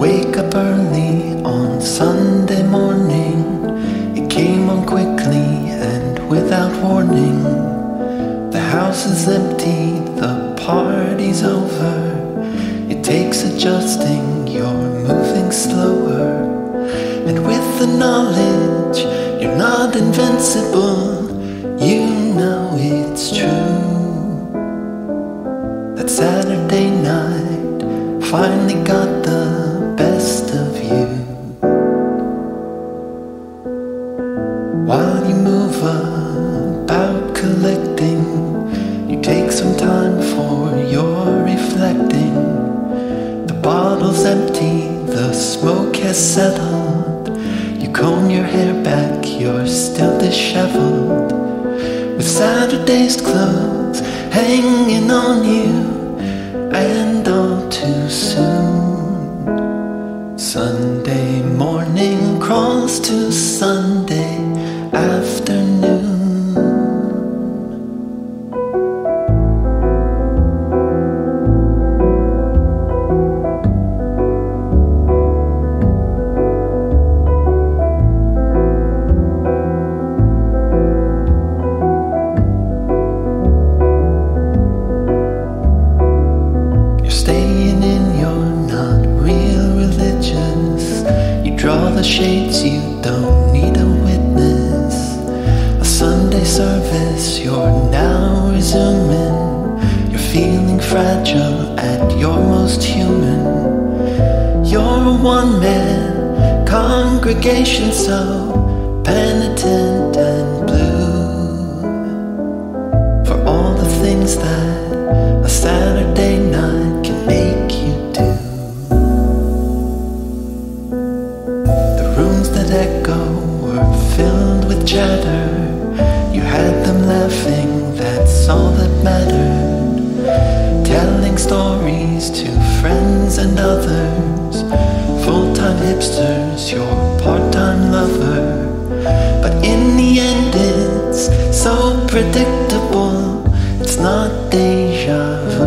wake up early on Sunday morning. It came on quickly and without warning. The house is empty, the party's over. It takes adjusting, you're moving slower. And with the knowledge you're not invincible, you know it's true. That Saturday night finally smoke has settled. You comb your hair back, you're still disheveled. With Saturday's clothes hanging on you, and all too soon. Sunday morning crawls to Sunday service, you're now resuming. You're feeling fragile at your most human. You're a one man congregation, so penitent and blue for all the things that not deja vu.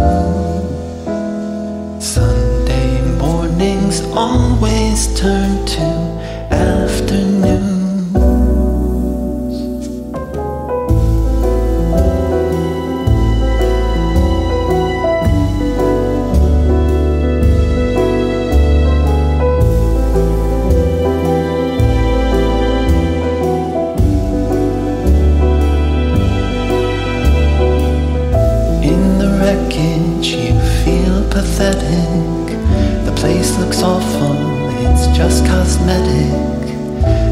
Sunday mornings always turn to just cosmetic.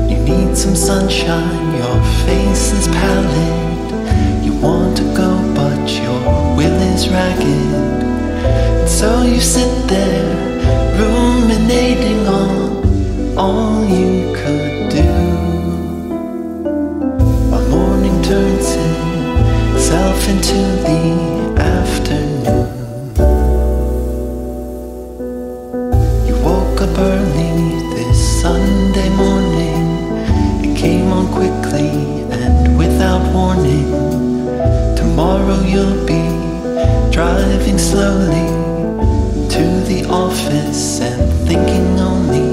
You need some sunshine, your face is pallid. You want to go, but your will is ragged. And so you sit there, ruminating on all you could do. While morning turns itself into Sunday morning, it came on quickly and without warning. Tomorrow you'll be driving slowly to the office and thinking only.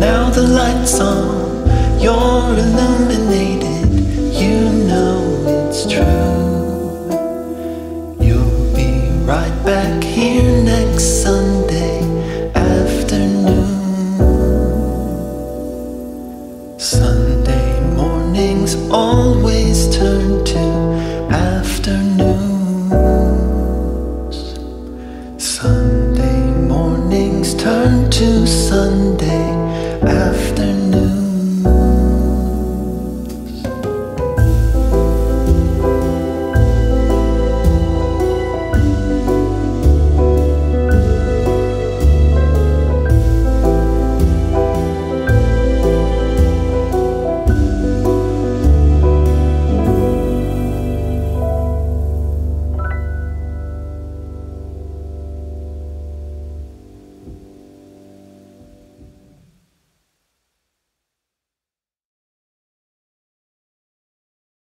Now the light's on, you're illuminated, you know it's true. always turn to afternoons. Sunday mornings turn to Sunday afternoons.